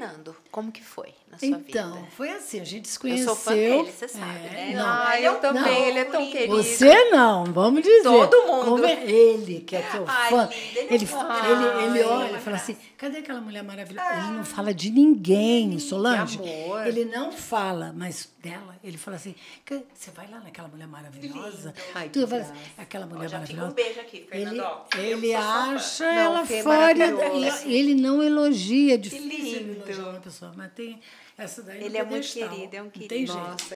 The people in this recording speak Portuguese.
Fernando, como que foi na sua Então, vida? foi assim, a gente se Eu conheceu. sou fã dele, você sabe, É, né? Não, eu também, não. ele é tão querido. Você não, vamos dizer. Todo mundo. Como é ele, que é teu Ai, fã. lindo, ele Ele, é ele, ele Ai, olha e fala assim: cadê aquela mulher maravilhosa? Ele não fala de ninguém, Solange. amor. Ele não fala, mas dela, ele fala assim: "Que- você vai lá naquela mulher maravilhosa? Ai, tu vai aquela mulher já fica um maravilhosa. beijo aqui, Fernando, Ele, ó. Eu ele acha Não, ela fora. Ele não elogia, é uma pessoa, mas tem essa daí. Ele é muito querido, é um Não querido. Tem jeito. Nossa,